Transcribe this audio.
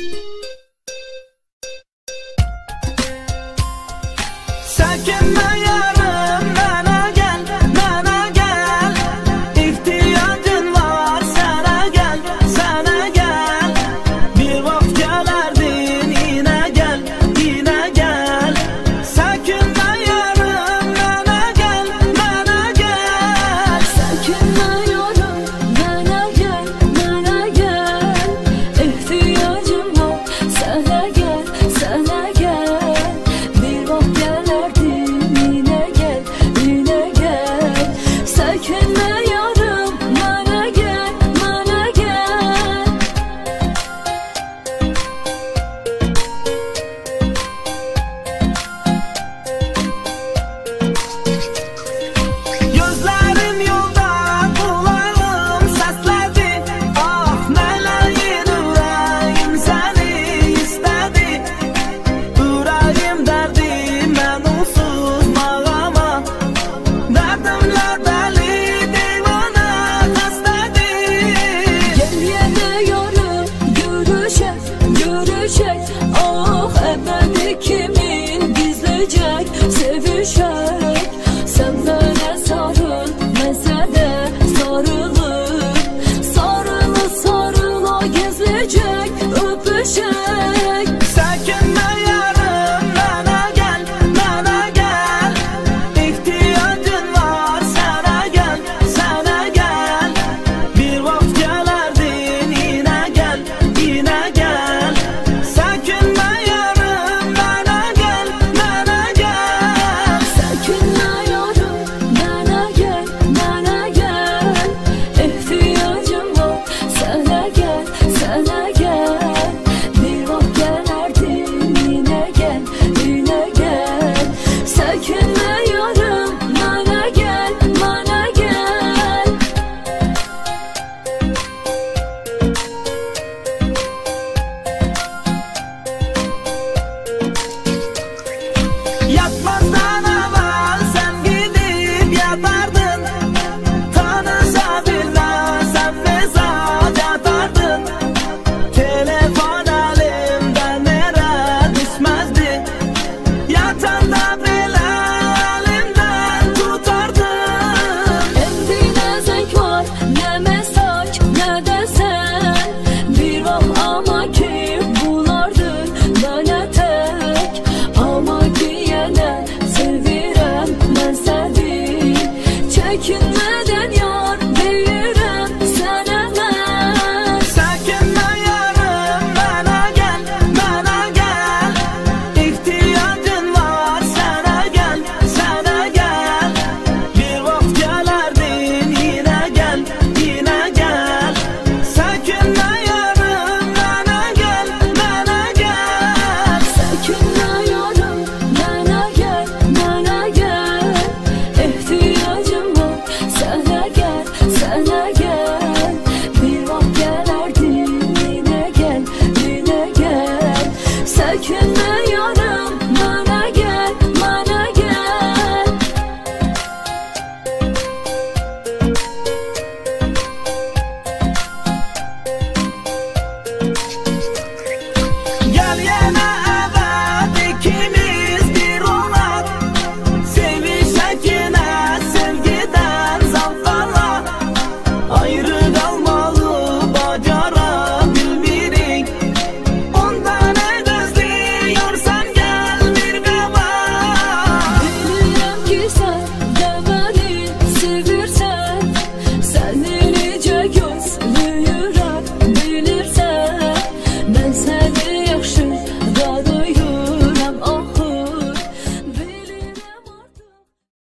Sökünme Lakin